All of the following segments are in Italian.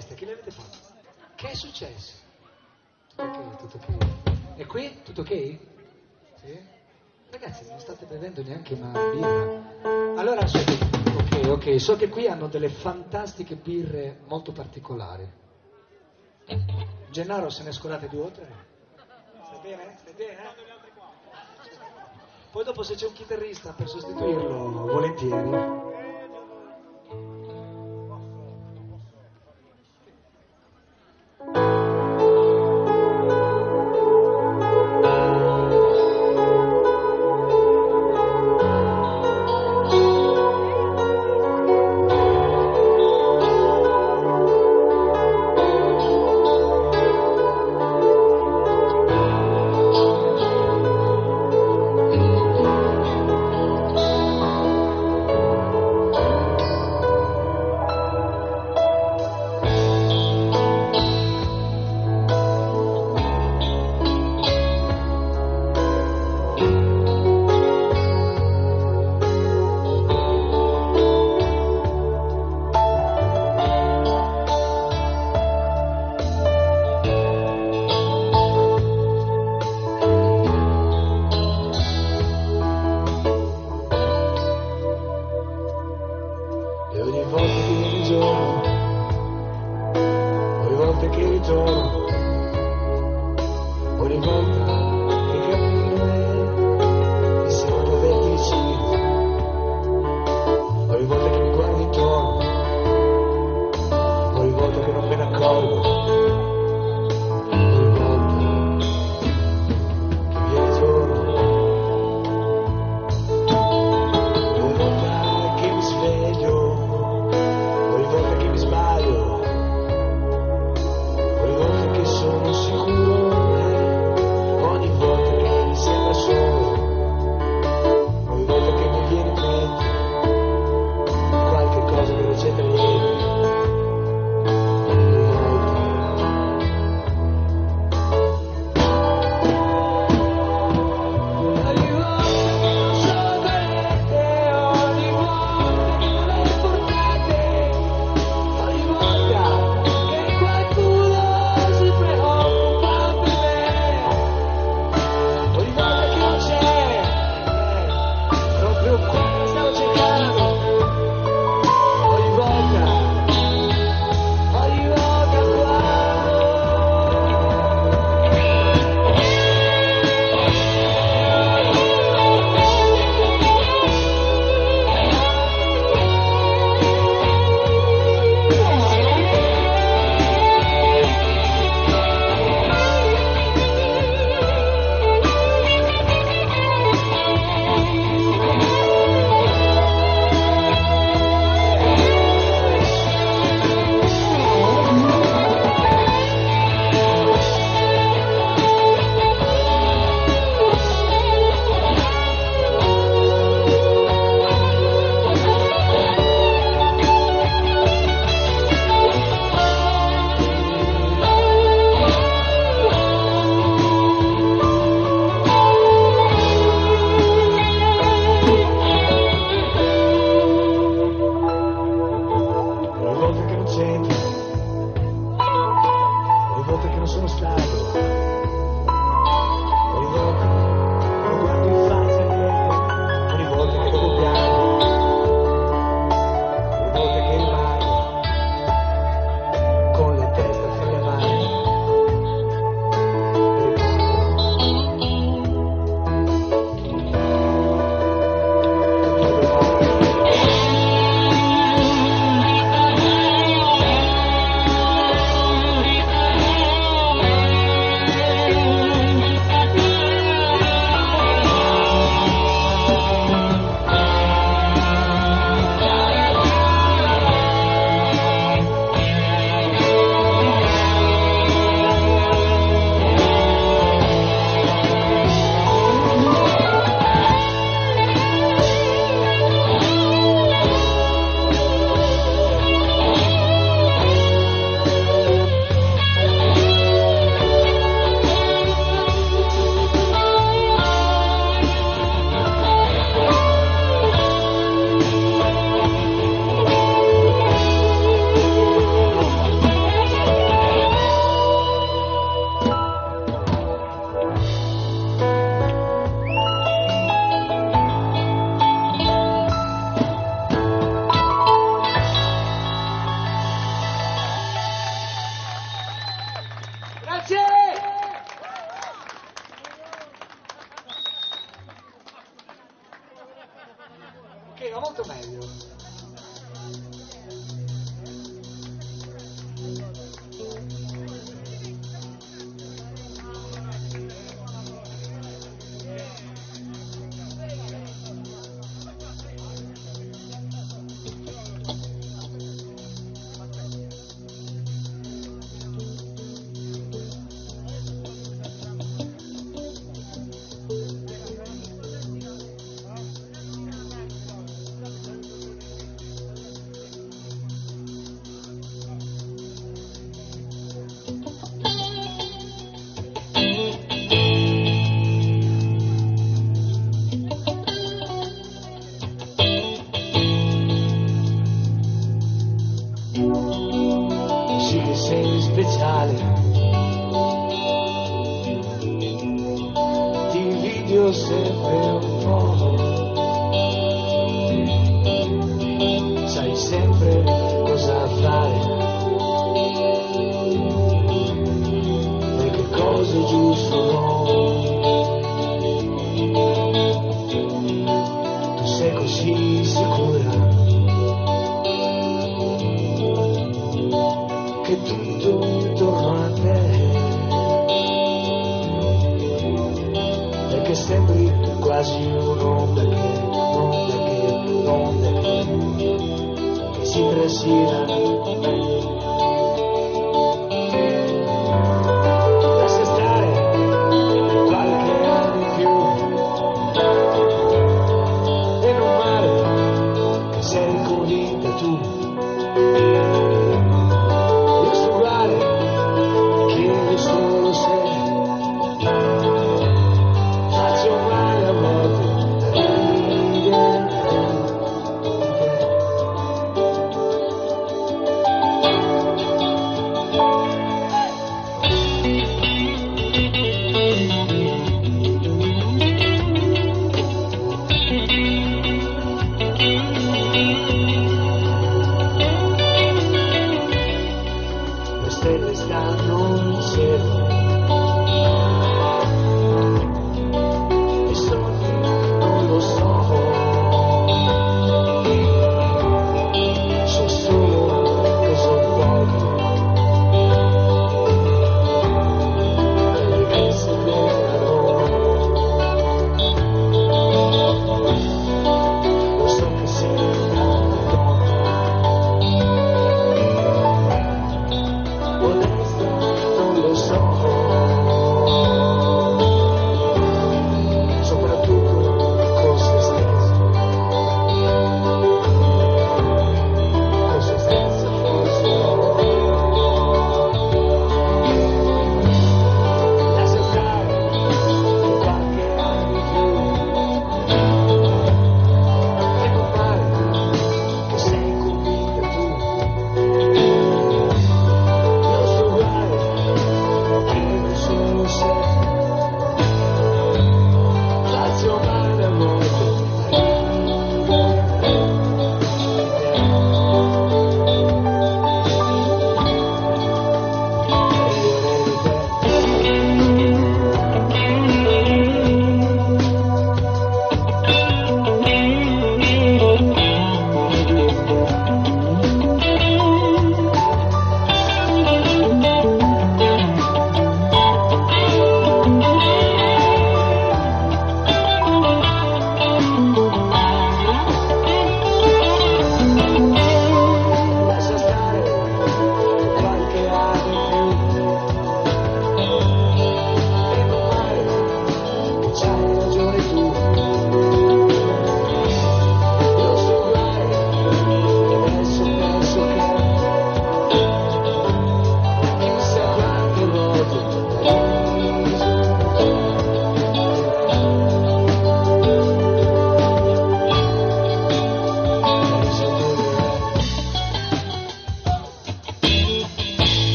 bestia, che le avete fatto? Che è successo? Ok, tutto ok. E qui? Tutto ok? Sì? Ragazzi, non state bevendo neanche una birra. Allora, so che, ok, ok, so che qui hanno delle fantastiche birre molto particolari. Gennaro se ne scordate due o tre? Stai bene? Stai bene? Poi dopo se c'è un chitarrista per sostituirlo, volentieri.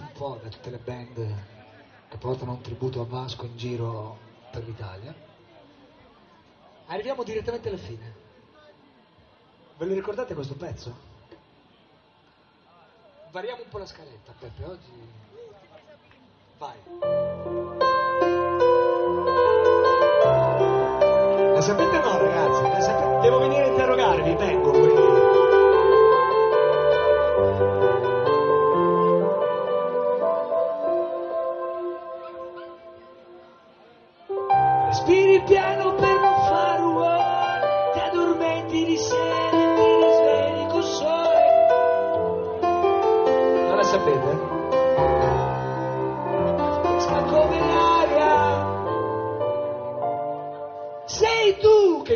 Un po' da tutte le band che portano un tributo a Vasco in giro per l'Italia, arriviamo direttamente alla fine. Ve lo ricordate questo pezzo? Variamo un po' la scaletta, Peppe, oggi... Vai. La sapete no, ragazzi? La sapete? Devo venire a interrogarvi, vengo.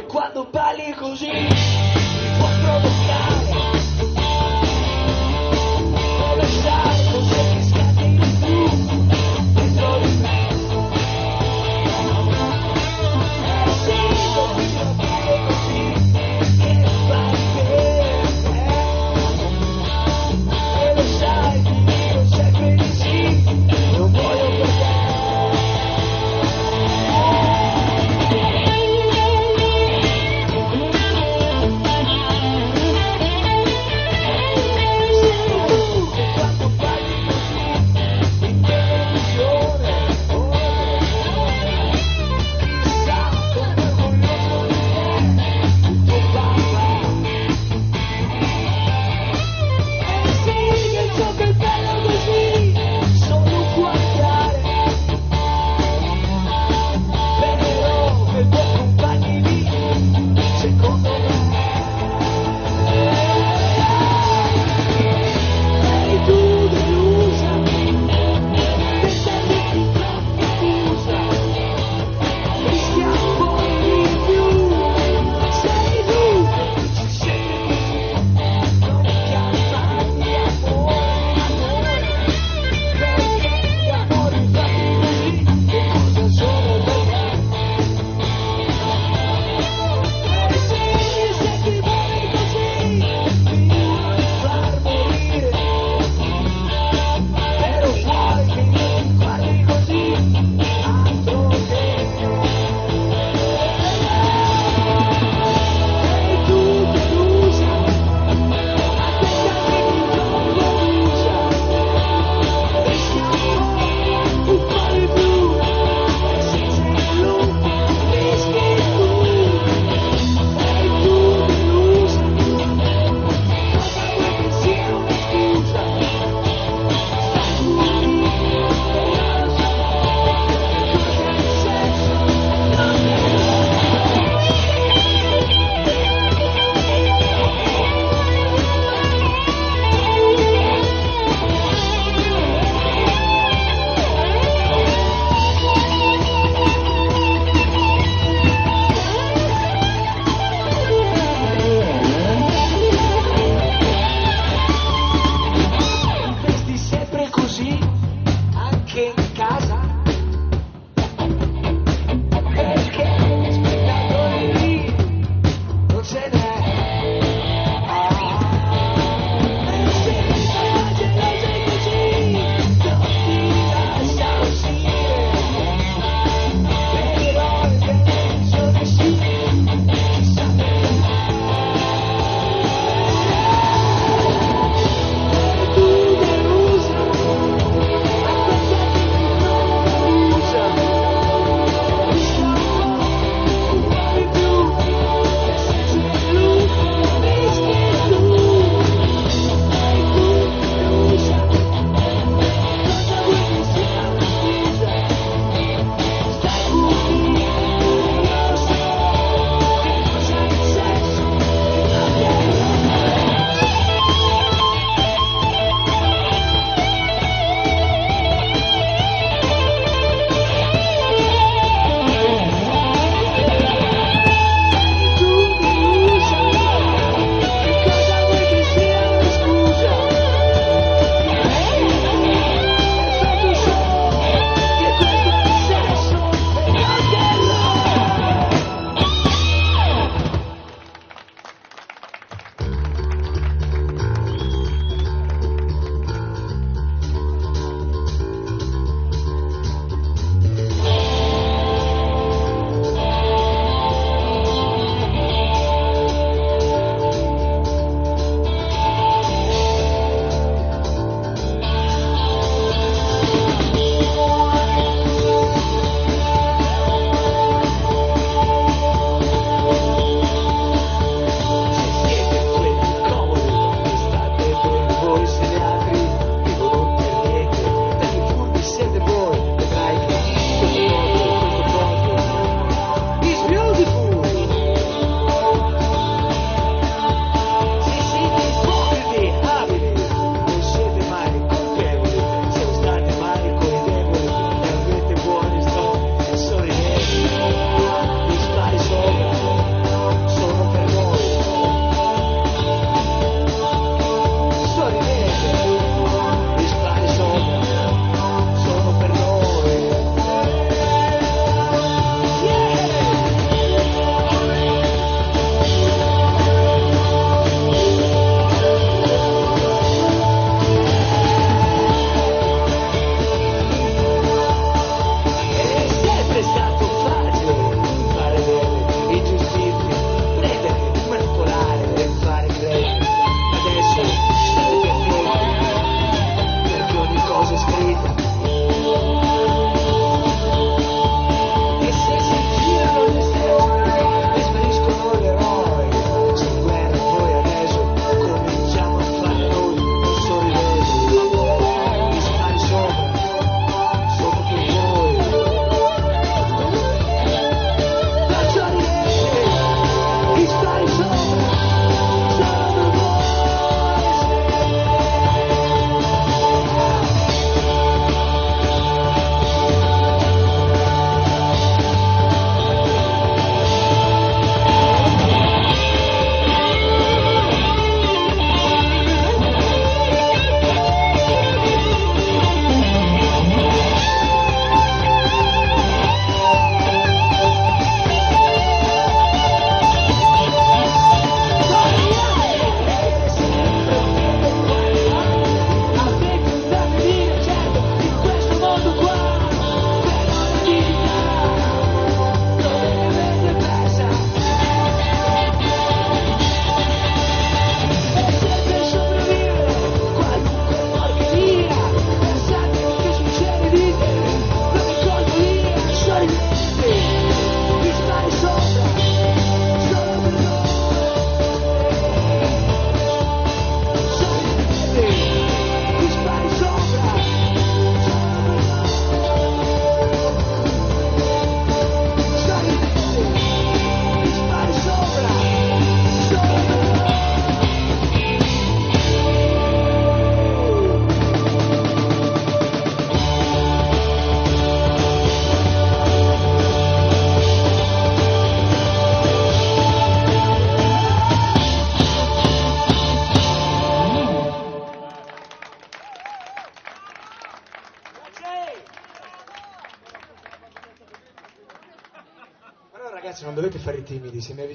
Quando balli così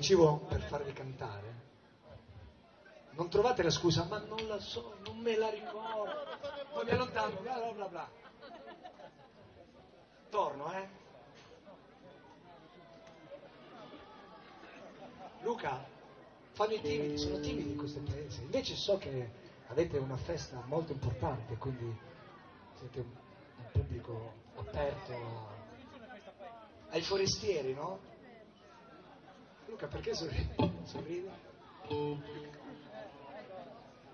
avvicino per farvi cantare. Non trovate la scusa, ma non la so, non me la ricordo. Poi mi allontano, bla bla bla bla. Torno, eh. Luca, fanno i timidi, sono timidi in questo paese. Invece so che avete una festa molto importante, quindi siete un, pubblico aperto ai forestieri, no? Luca, perché sorridi? Sorridi?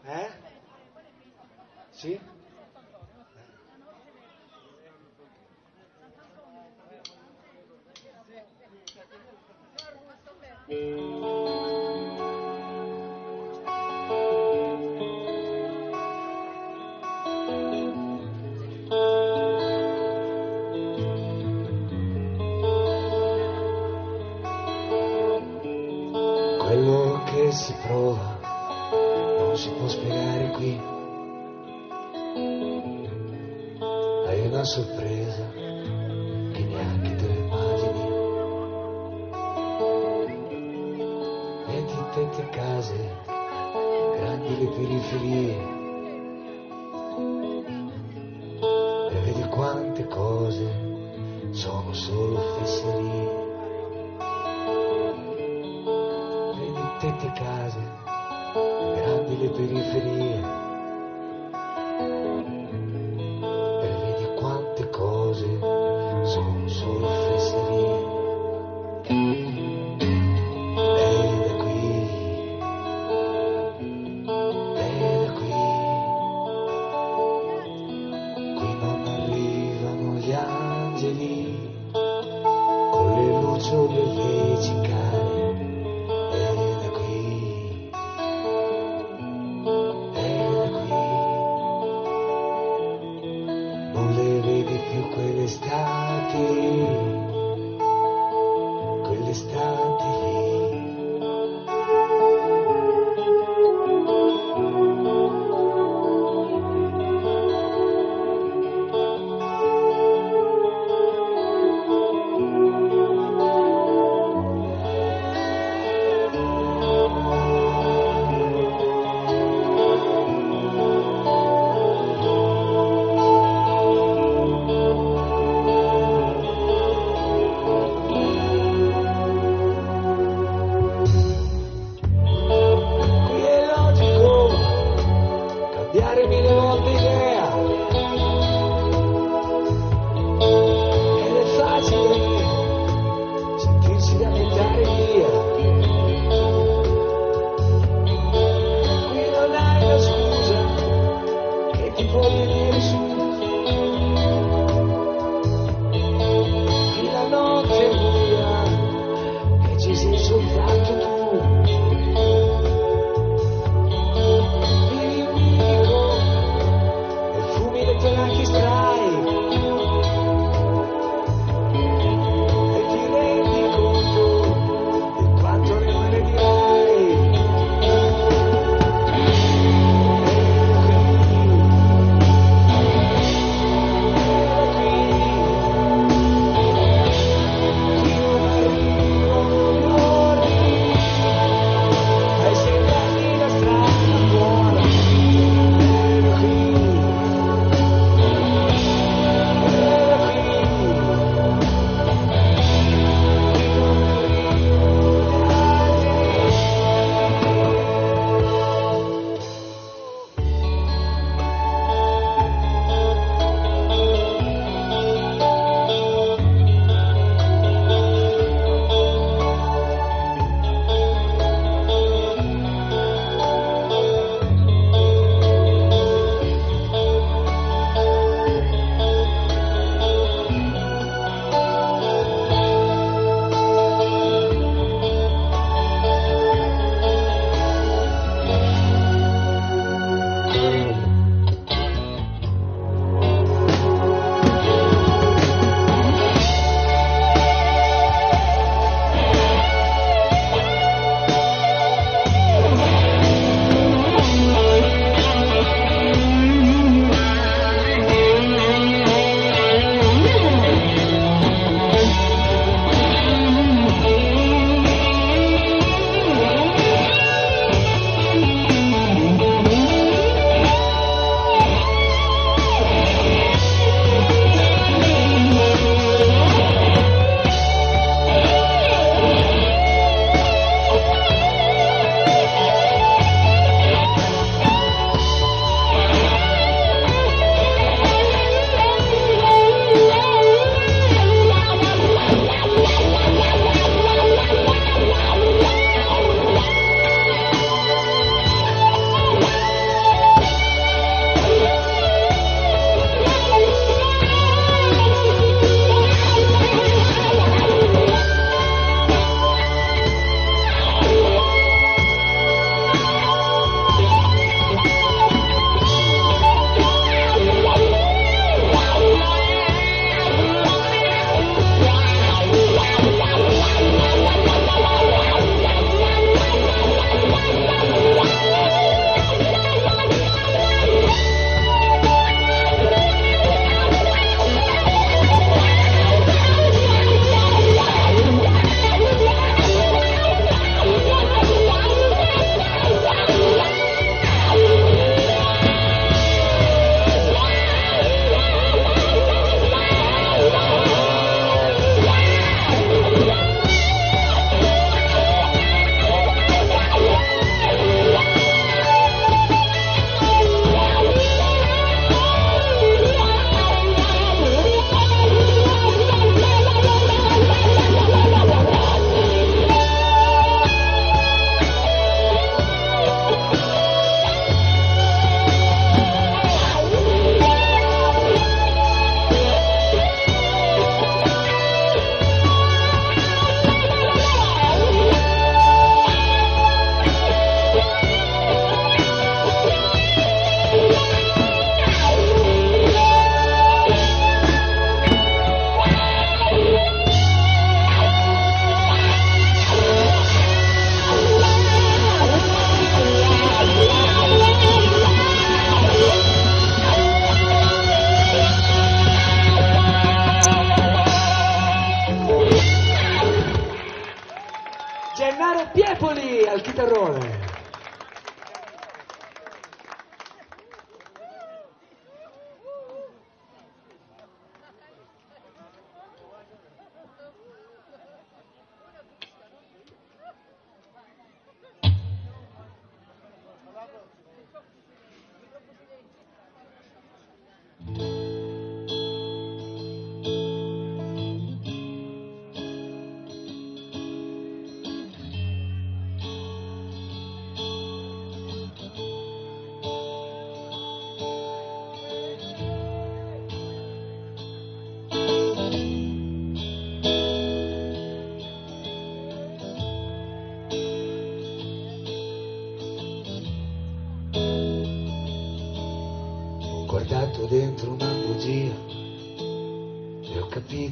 Eh? Sì? Quello una sorpresa che neanche te immagini. Vedi tante case, grandi le periferie. E vedi quante cose sono solo fesserie. Vedi tante case, grandi le periferie.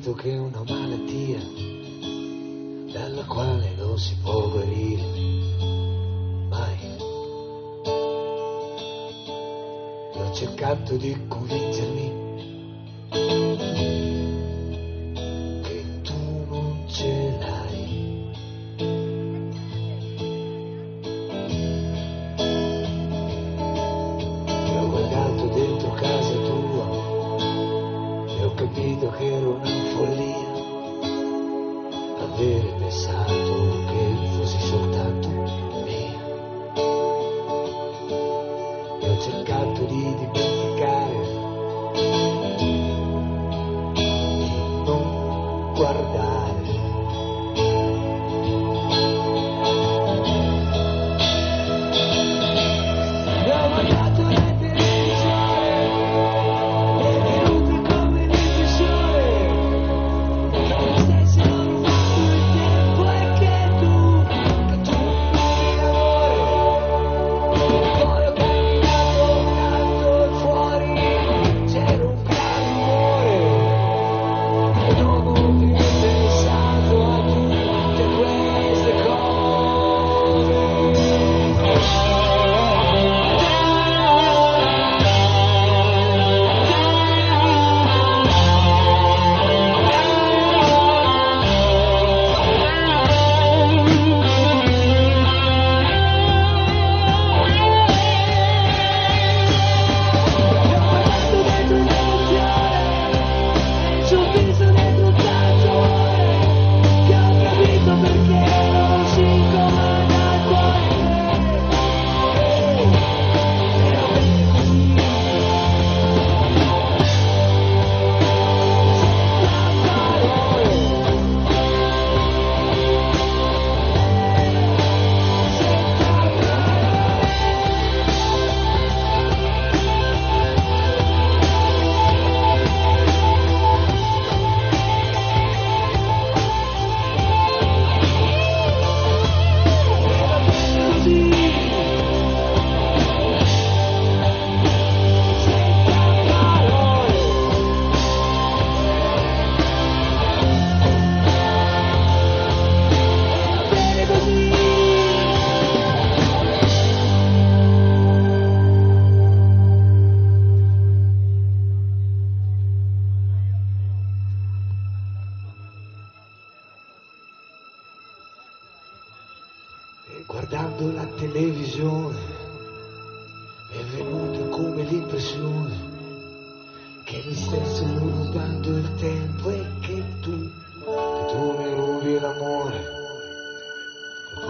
capito che è una malattia dalla quale non si può guarire mai. Ho cercato di convincermi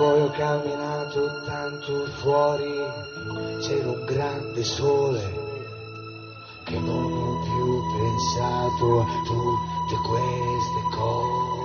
poi ho camminato tanto fuori, c'era un grande sole che non ho più pensato a tutte queste cose.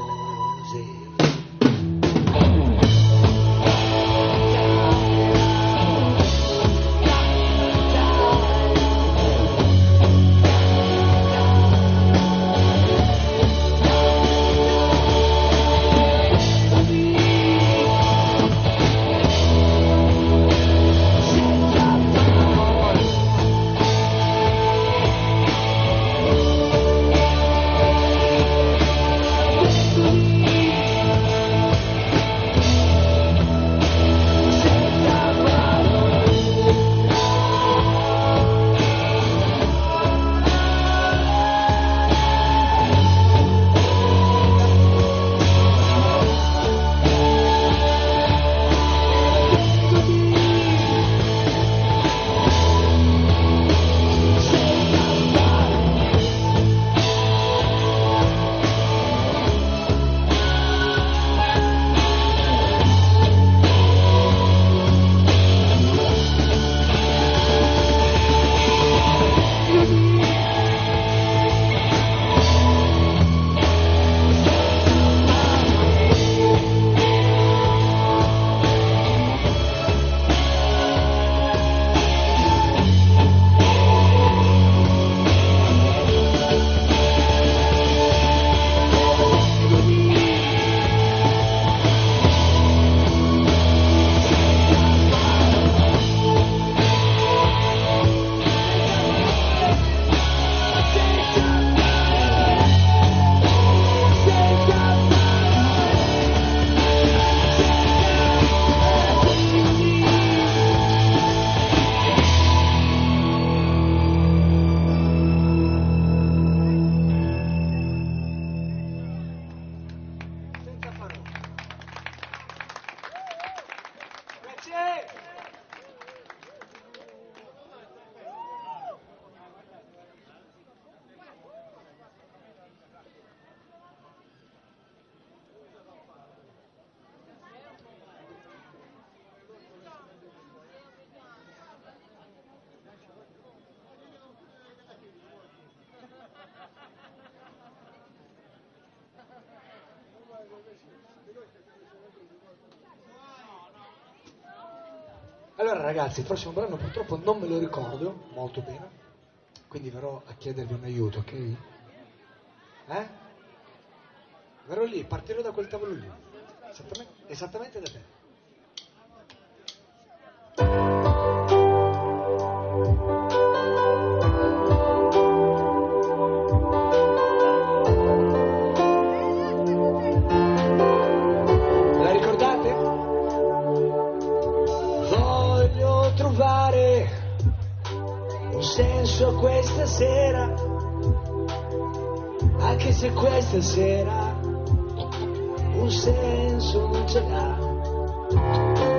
Ragazzi, il prossimo brano purtroppo non me lo ricordo molto bene, quindi verrò a chiedervi un aiuto, ok? Eh? Verrò lì, partirò da quel tavolo lì, esattamente, esattamente da te. A questa sera, anche se questa sera un senso non ce l'ha.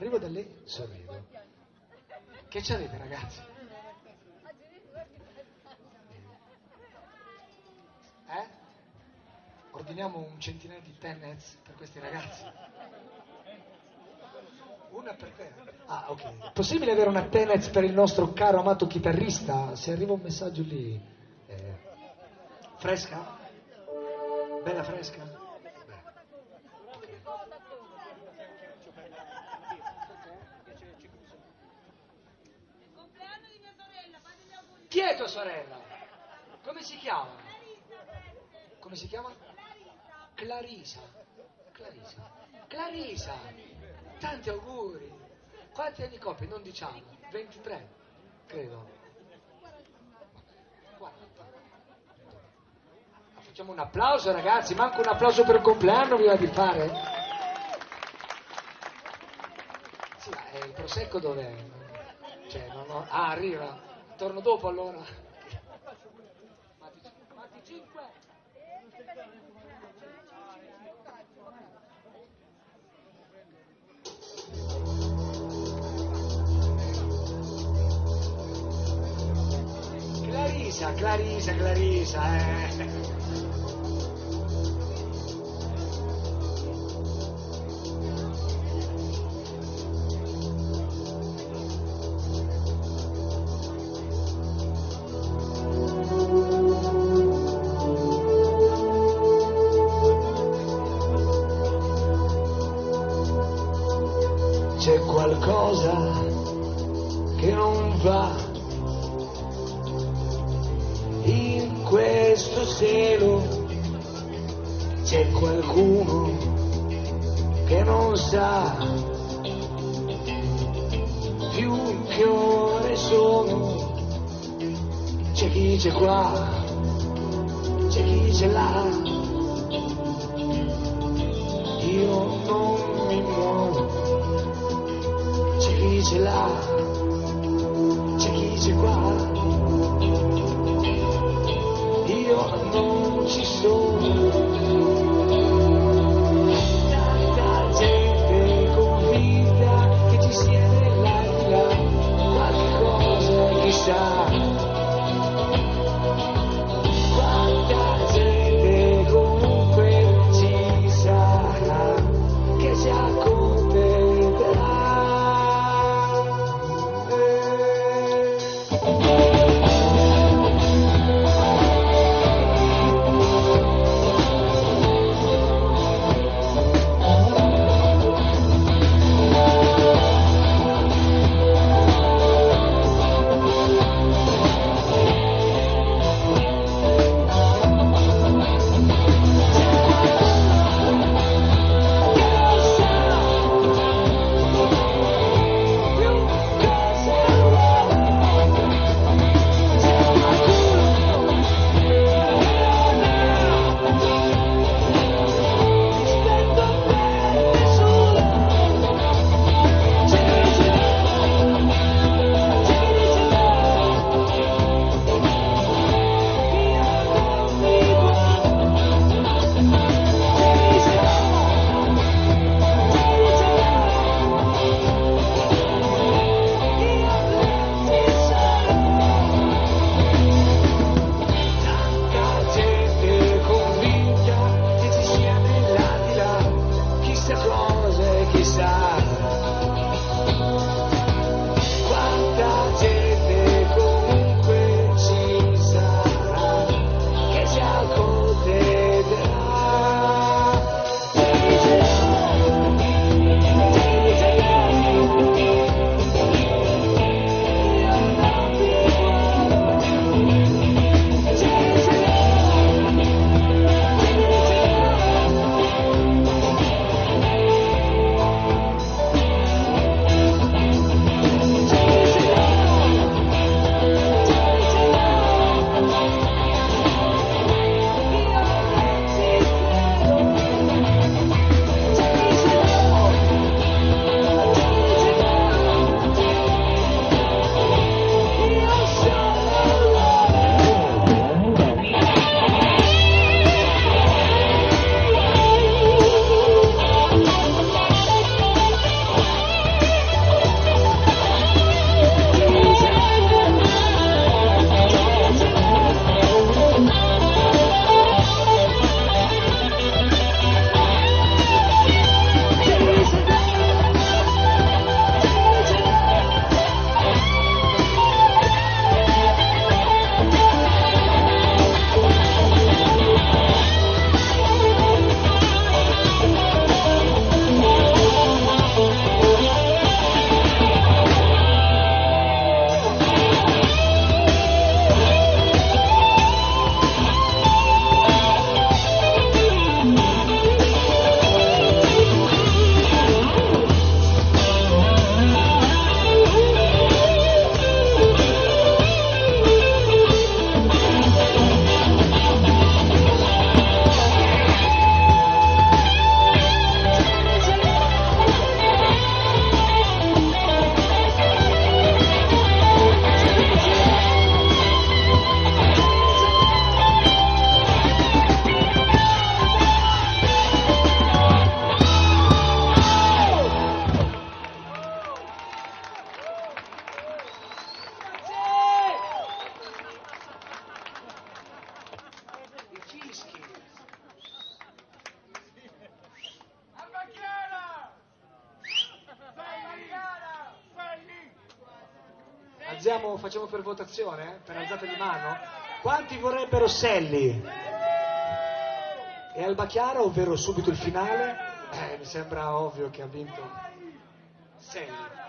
Arrivo da lei, sorrido. Che c'avete ragazzi? Eh? Ordiniamo un centinaio di tennets per questi ragazzi. Una per te. Ah, ok. Possibile avere una Tenez per il nostro caro amato chitarrista? Se arriva un messaggio lì. eh, fresca? Bella fresca? Beh, ok. compleanno di mia sorella, fate gli auguri. Chi è tua sorella? Come si chiama? Come si chiama? Clarisa. Clarisa. Clarisa. Tanti auguri. Quanti anni compie? Non diciamo. 23, credo. 40. Ah, Facciamo un applauso ragazzi, manca un applauso per il compleanno vi va di fare? Sì, ma il prosecco dov'è? Cioè, non ho- Ah, arriva. Torno dopo allora. Matti, Matti 5. Clarisa, Clarisa, Clarisa, eh. C'è chi c'è qua, c'è chi c'è là. Io non mi muovo c'è chi ce l'ha, c'è chi c'è qua, io non ci sono. Tanta votazione eh, per alzata di mano? Quanti vorrebbero Selli? E Albacchiara, ovvero subito il finale? Eh, mi sembra ovvio che ha vinto Selli.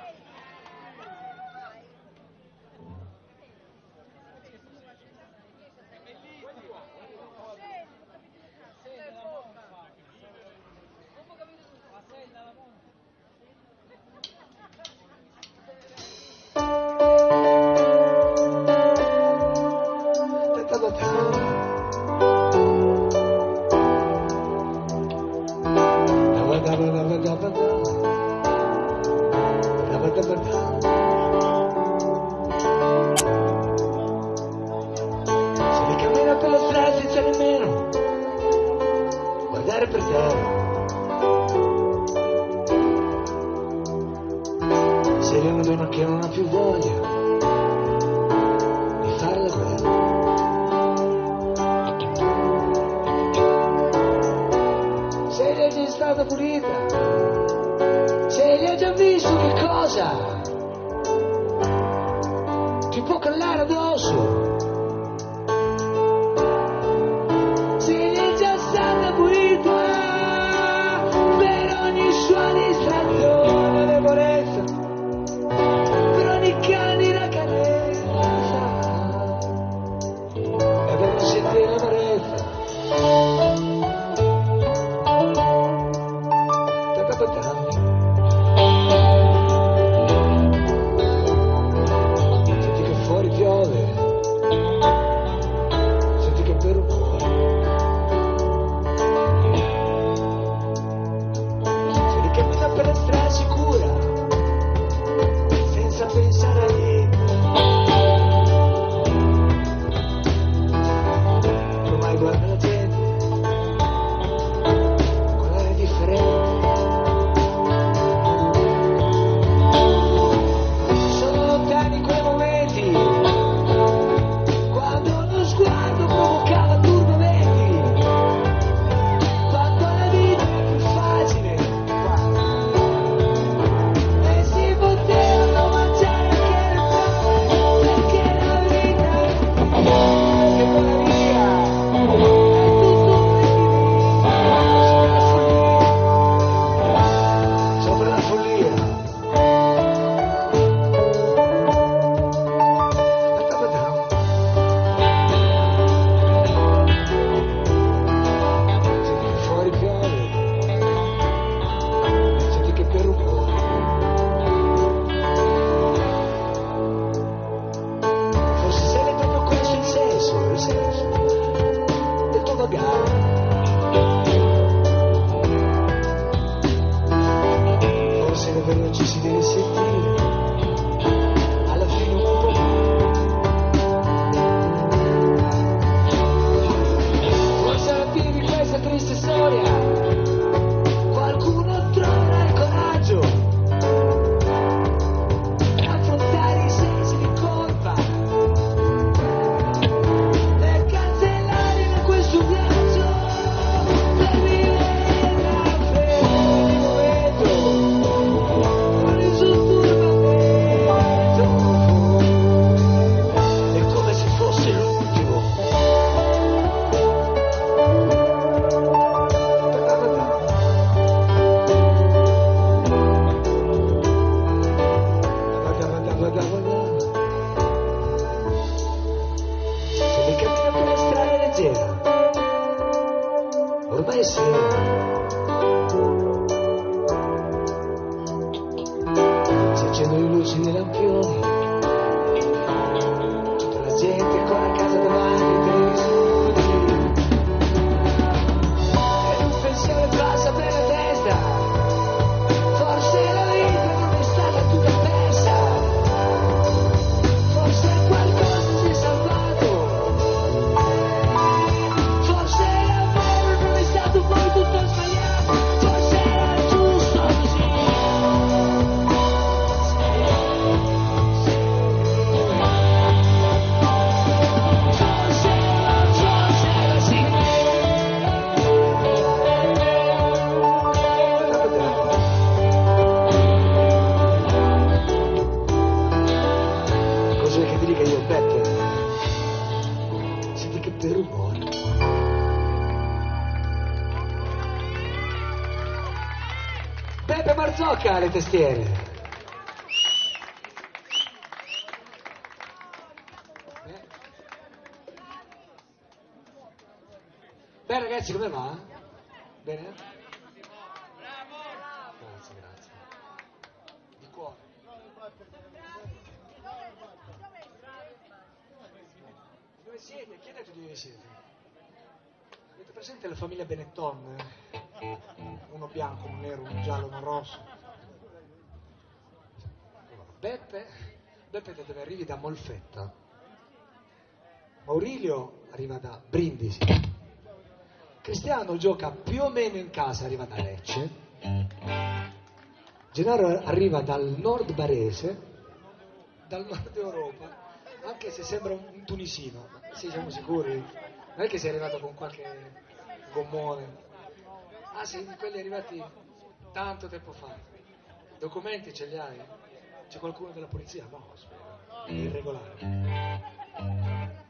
Eh. Beh ragazzi come va? Bene? Grazie, grazie. Di cuore. Dove siete? Di dove siete. Avete presente la famiglia Benetton? Uno bianco, uno nero, uno giallo, uno rosso. Beppe, Beppe da dove arrivi da Molfetta. Maurilio arriva da Brindisi. Cristiano gioca più o meno in casa, arriva da Lecce. Gennaro arriva dal nord barese, dal nord Europa, anche se sembra un, un tunisino. Sì, siamo sicuri? Non è che sei arrivato con qualche gommone. Ah sì, quelli arrivati tanto tempo fa. Documenti ce li hai? C'è qualcuno della polizia? No, spero. È irregolare.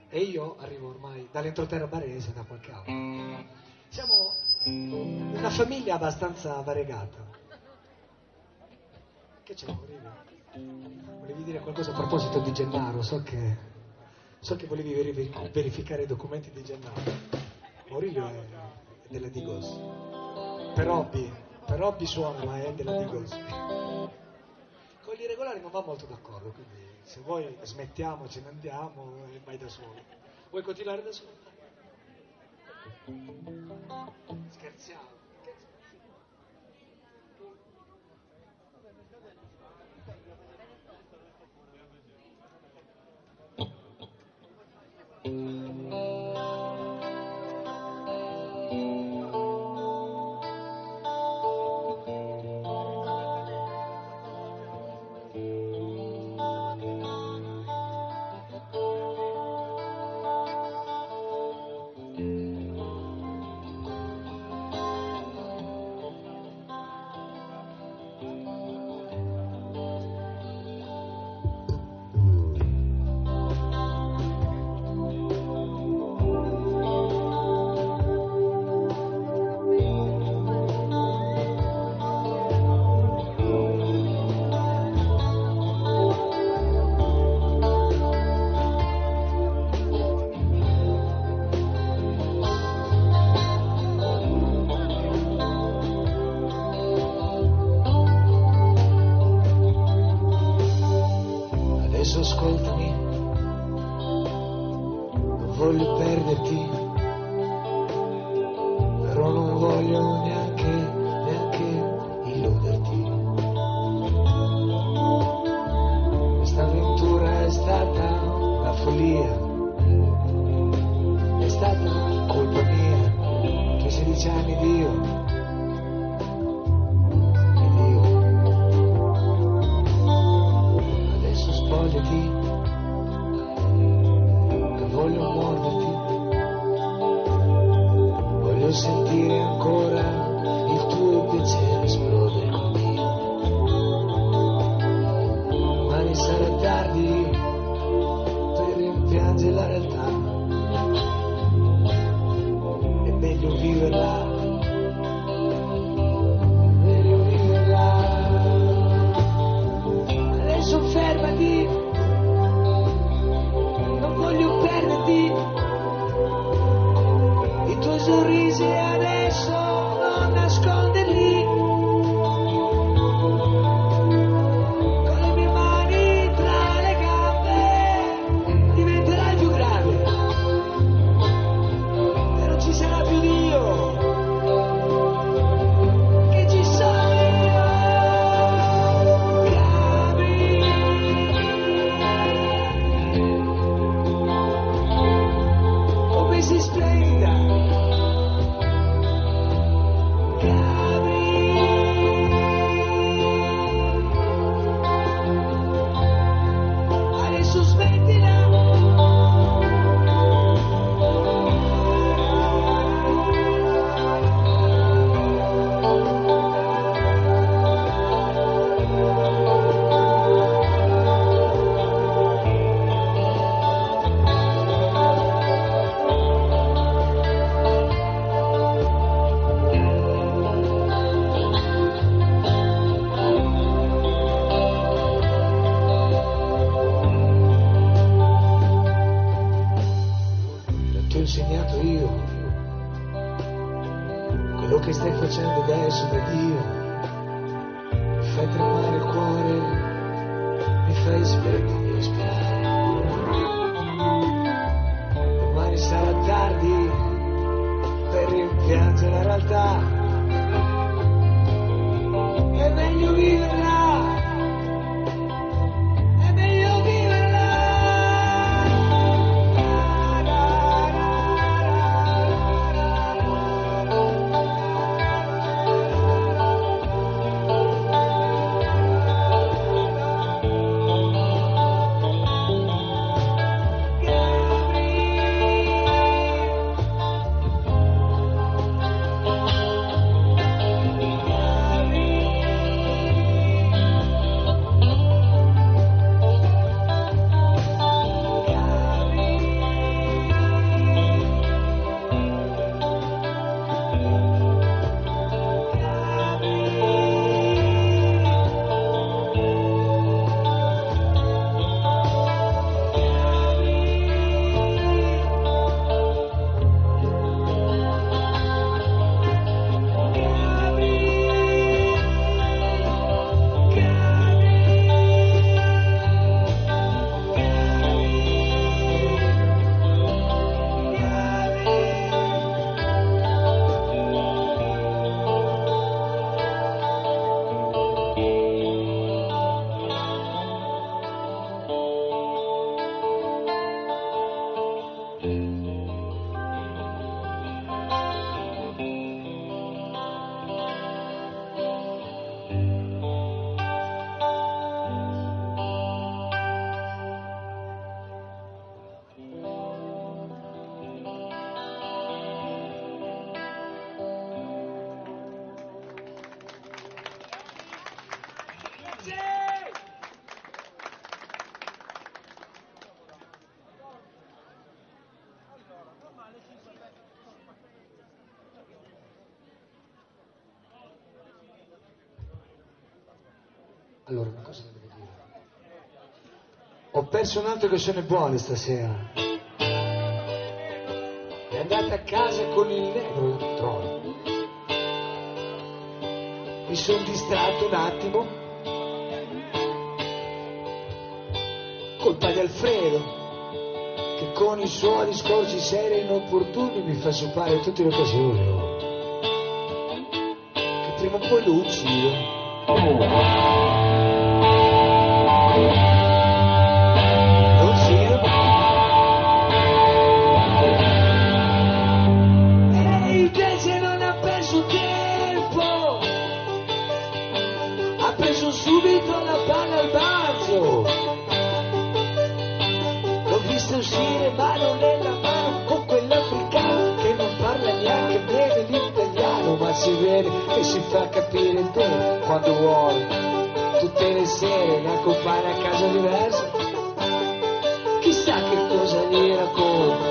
E io arrivo ormai dall'entroterra barese da qualche anno. Siamo una famiglia abbastanza variegata. Che c'è, Maurizio? Volevi dire qualcosa a proposito di Gennaro? So che, so che volevi veri- verificare i documenti di Gennaro. Maurilio è, è della Digos. Per hobby, per hobby suona, ma è della Digos. Irregolari non va molto d'accordo, quindi se vuoi smettiamo, ce ne andiamo e vai da solo. Vuoi continuare da solo? Scherziamo. Che- Dio. Quello che stai facendo adesso da Dio fai tremare il cuore, e fai smettere di sperare. Domani sarà tardi per rimpiangere la realtà. È meglio vivere Un'altra occasione buona stasera. È andata a casa con il negro trono. Mi sono distratto un attimo. Colpa di Alfredo, che con i suoi discorsi seri e inopportuni mi fa soppare tutte le occasioni. oh. Che prima o poi lo uccido. Che si fa capire bene quando vuole. Tutte le sere ne accompagna a casa diversa. Chissà che cosa gli racconta.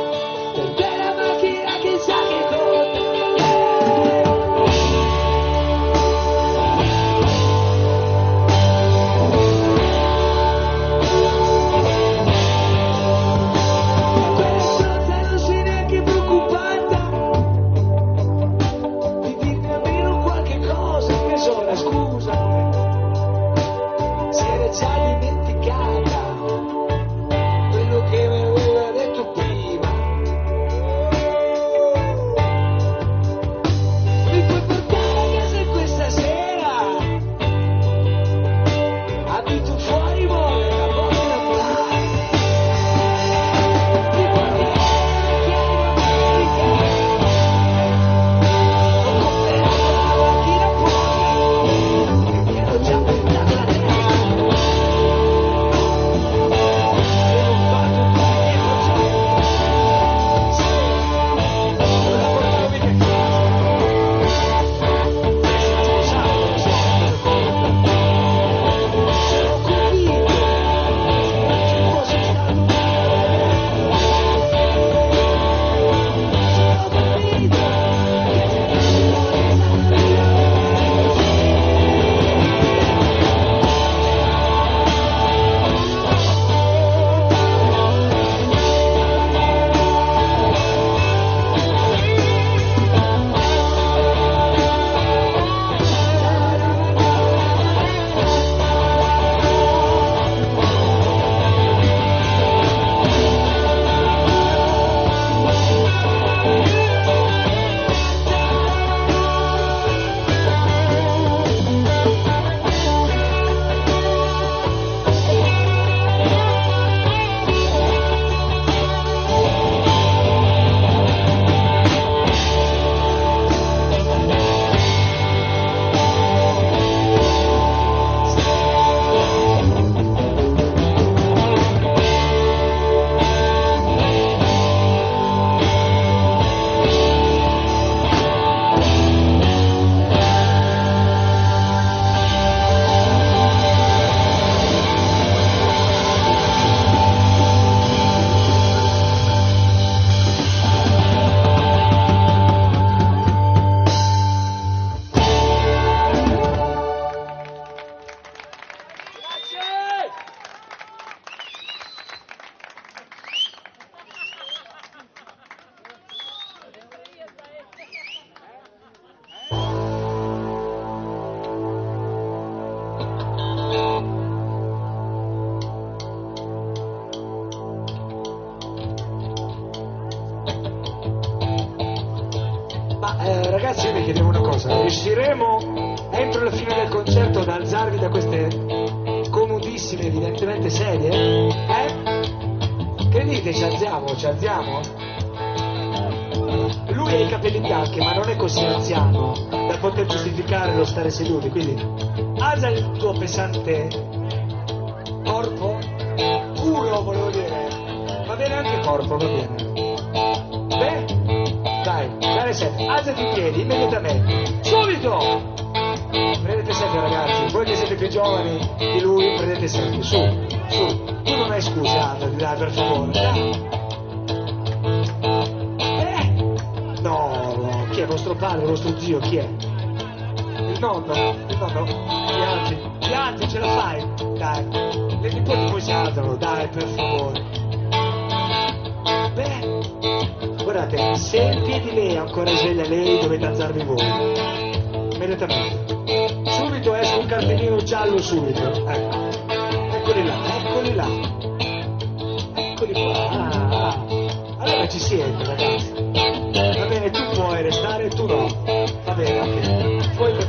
usatelo, dai, per favore. Beh, guardate, se il piede lei ancora sveglia lei, dovete alzarvi voi. Immediatamente. Subito esce un cartellino giallo subito. Ecco. Eccoli là, eccoli là. Eccoli qua. Ah, allora ci siete, ragazzi. Va bene, tu puoi restare, tu no. Va bene, ok. Voi per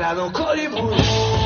balade encore les boules.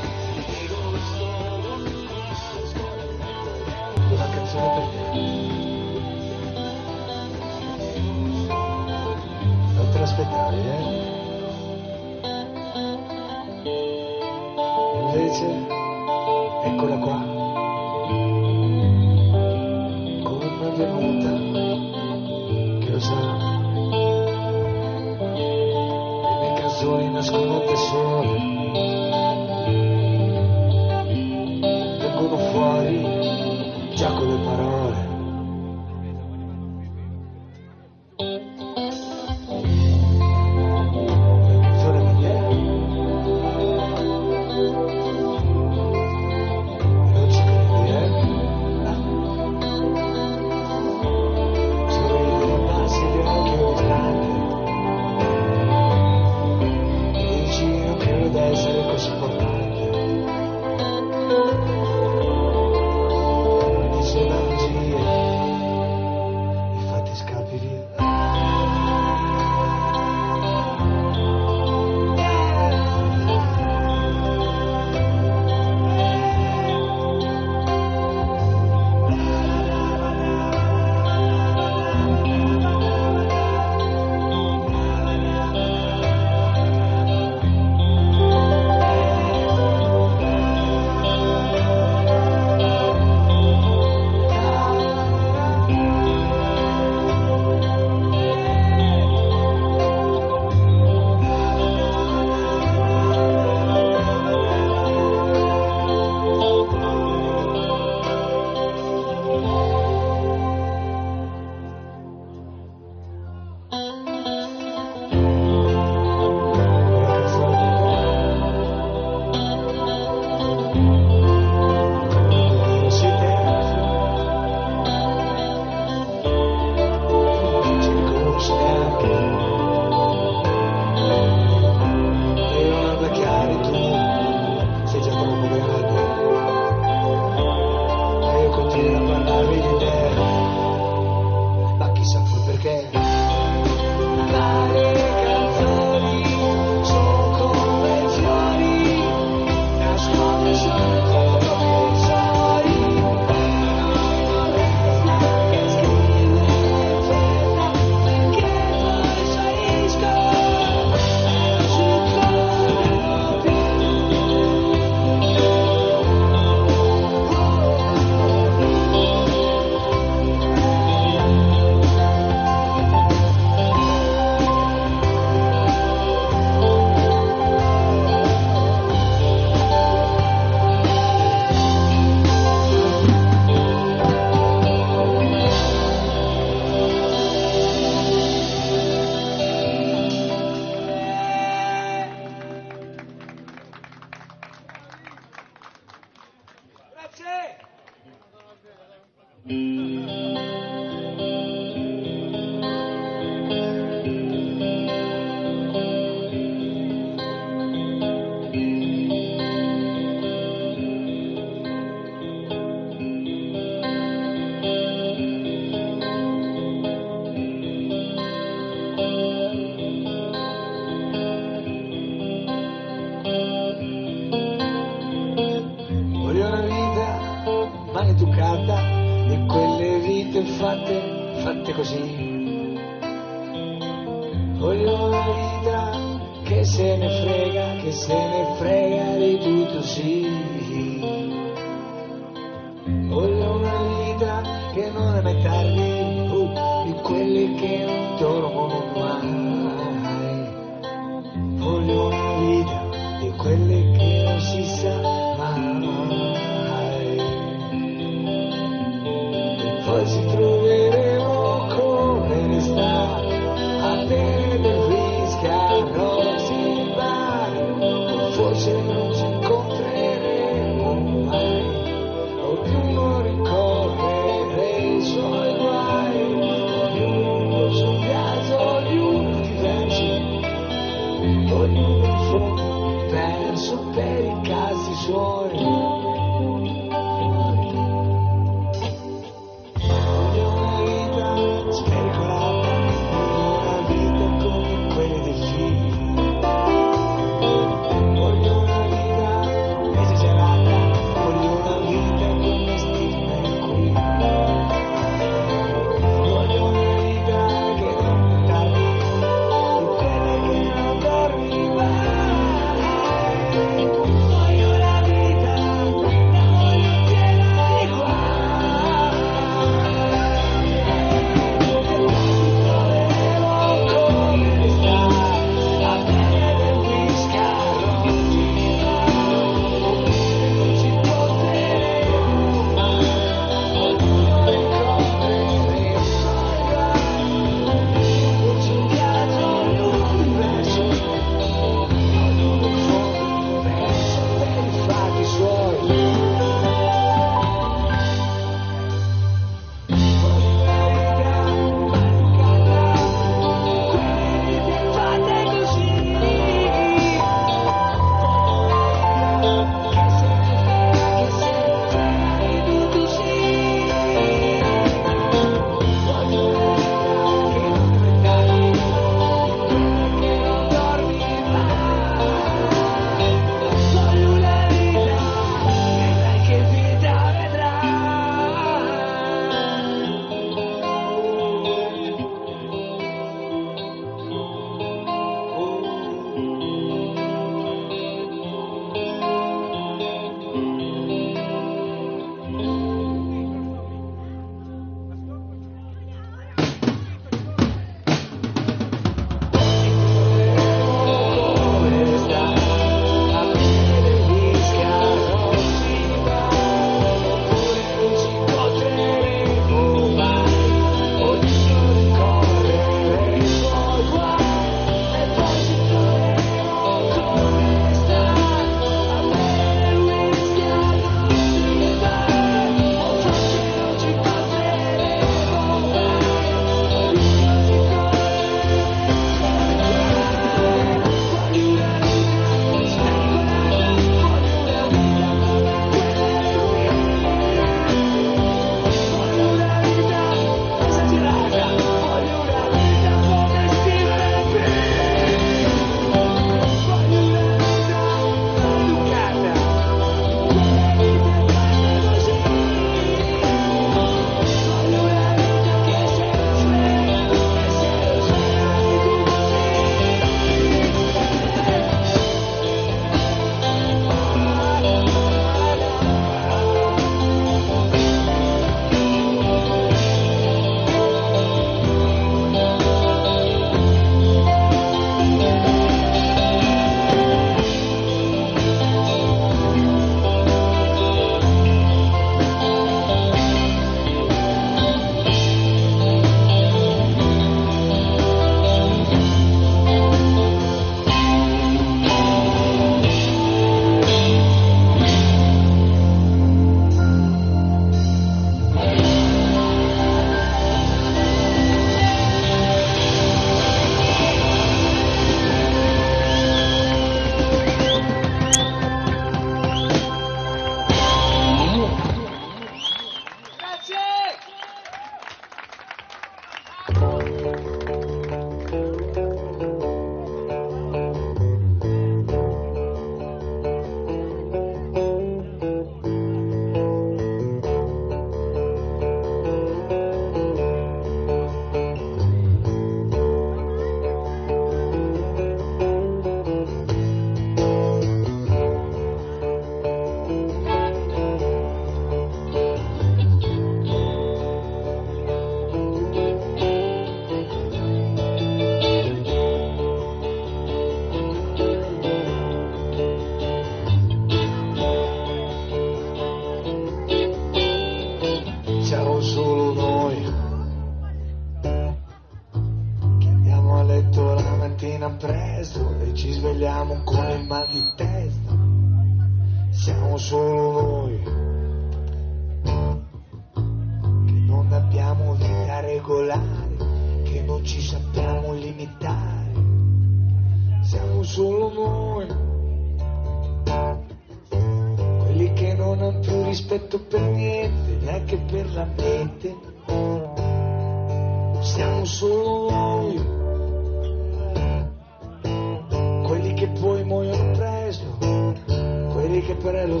Quelli che però è lo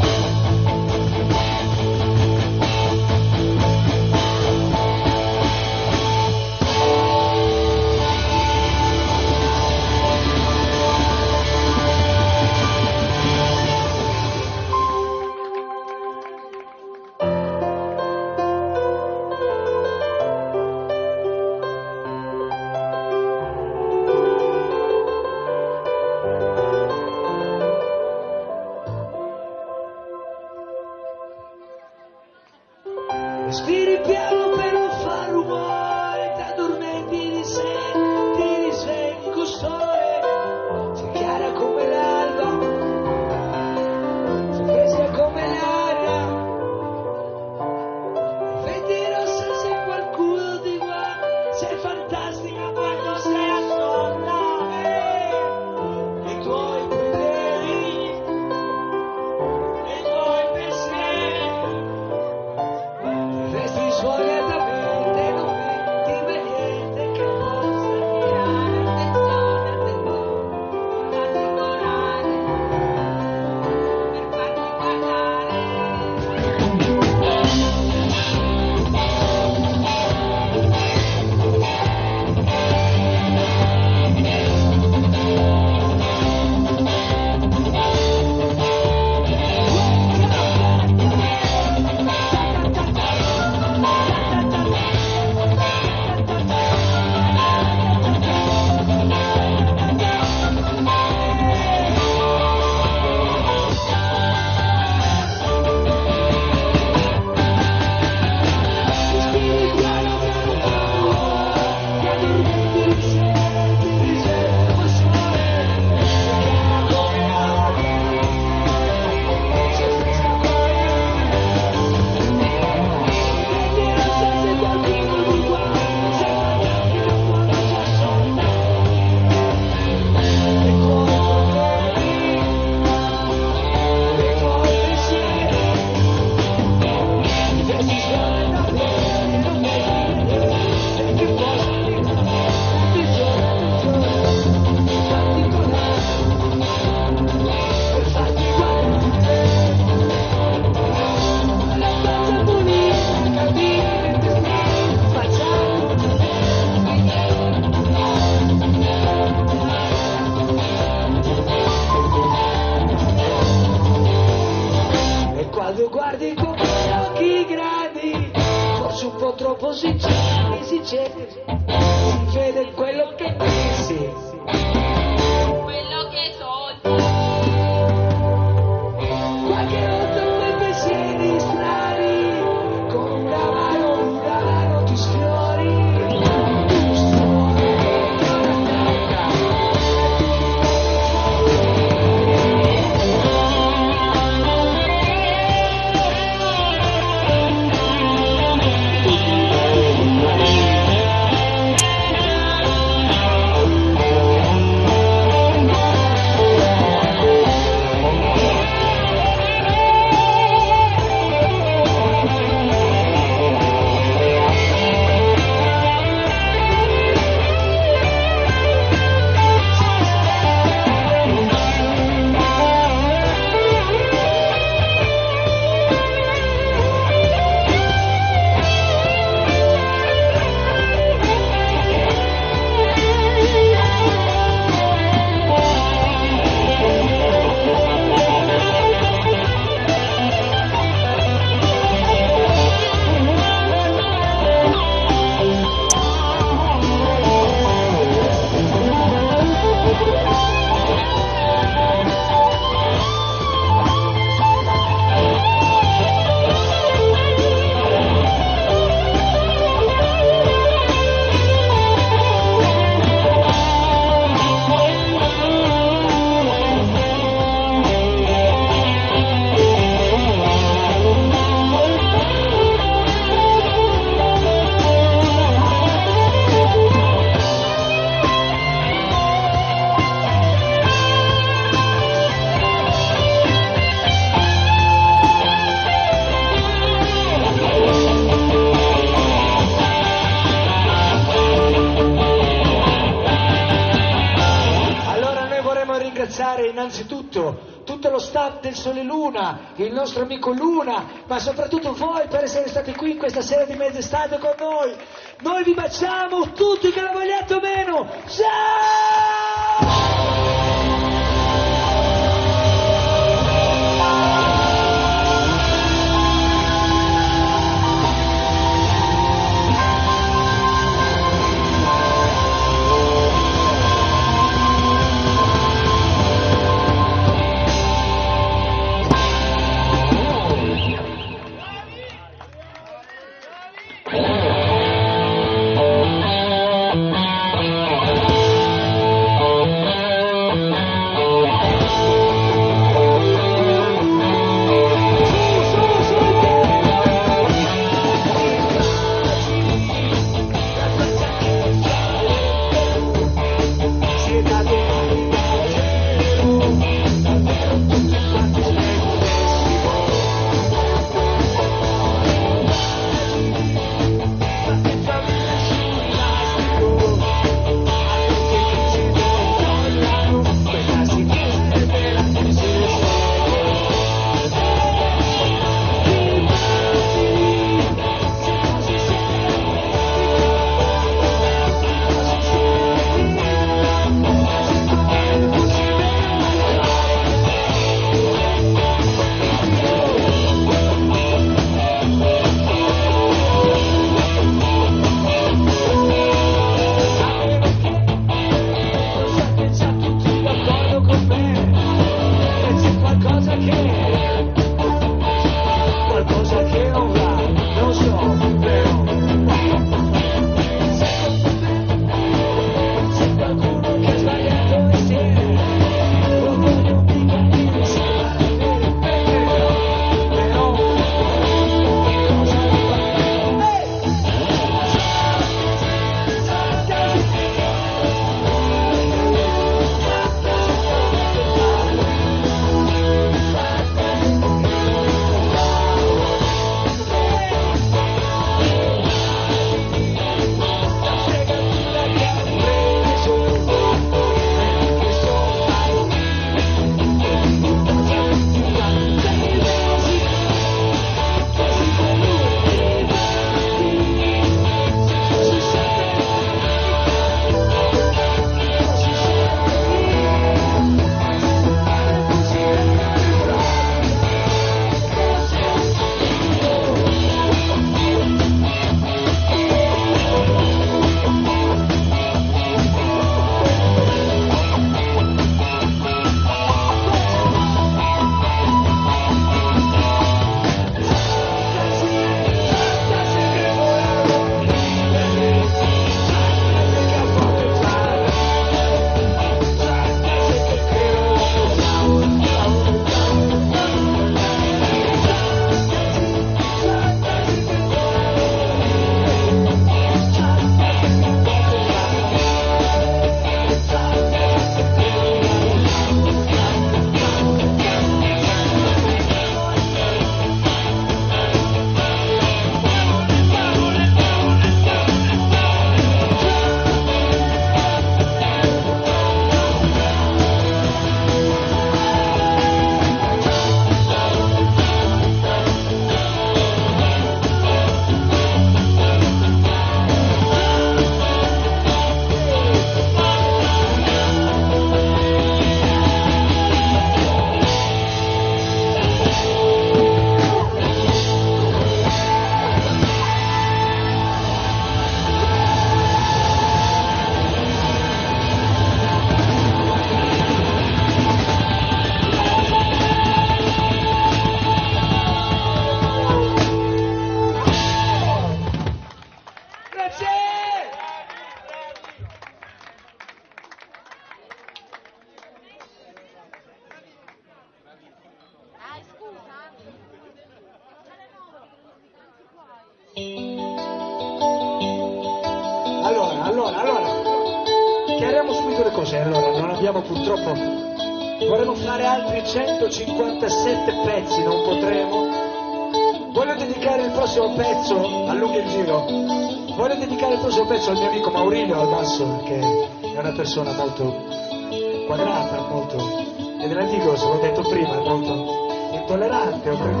together.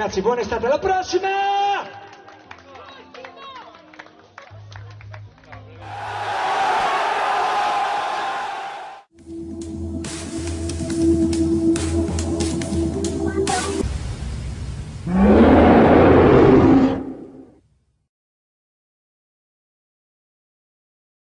Ragazzi, buona estate, alla prossima!